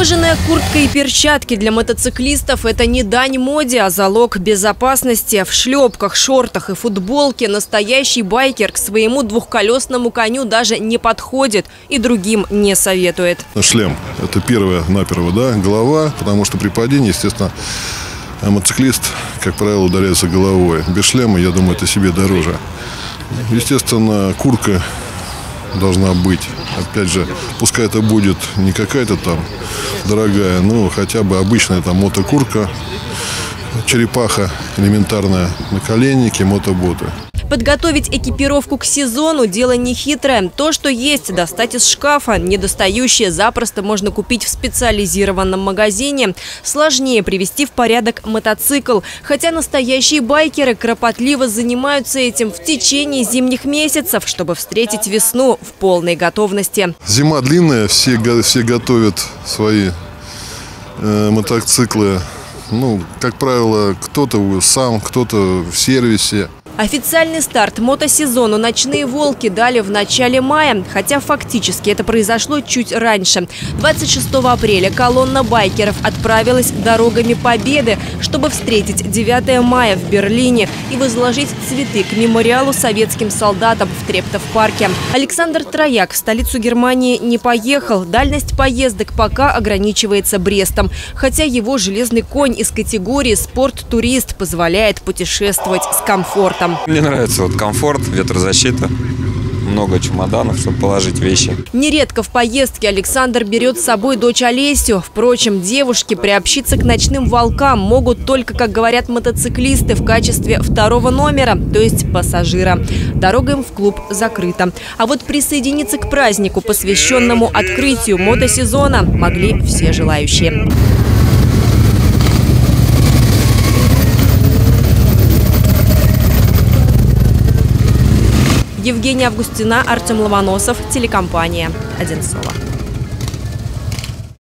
Кожаная куртка и перчатки для мотоциклистов – это не дань моде, а залог безопасности. В шлепках, шортах и футболке настоящий байкер к своему двухколесному коню даже не подходит и другим не советует. Шлем – это первое наперво, да, голова, потому что при падении, естественно, мотоциклист, как правило, ударяется головой. Без шлема, я думаю, это себе дороже. Естественно, куртка должна быть. Опять же, пускай это будет не какая-то там дорогая, но хотя бы обычная там мотокурка, черепаха элементарная, наколенники, мотоботы. Подготовить экипировку к сезону – дело нехитрое. То, что есть, достать из шкафа. Недостающее запросто можно купить в специализированном магазине. Сложнее привести в порядок мотоцикл. Хотя настоящие байкеры кропотливо занимаются этим в течение зимних месяцев, чтобы встретить весну в полной готовности. Зима длинная, все, все готовят свои э, мотоциклы. Ну, как правило, кто-то сам, кто-то в сервисе. Официальный старт мотосезону «Ночные волки» дали в начале мая, хотя фактически это произошло чуть раньше. 26 апреля колонна байкеров отправилась дорогами Победы, чтобы встретить 9 мая в Берлине и возложить цветы к мемориалу советским солдатам в Трептов-парке. Александр Трояк в столицу Германии не поехал. Дальность поездок пока ограничивается Брестом, хотя его железный конь из категории «Спорт-турист» позволяет путешествовать с комфортом. Мне нравится вот комфорт, ветрозащита много чемоданов, чтобы положить вещи. Нередко в поездке Александр берет с собой дочь Олесю. Впрочем, девушки приобщиться к ночным волкам могут только, как говорят мотоциклисты, в качестве второго номера, то есть пассажира. Дорога им в клуб закрыта. А вот присоединиться к празднику, посвященному открытию мотосезона, могли все желающие. Евгения Августина, Артем Ломоносов, телекомпания «Одинцова».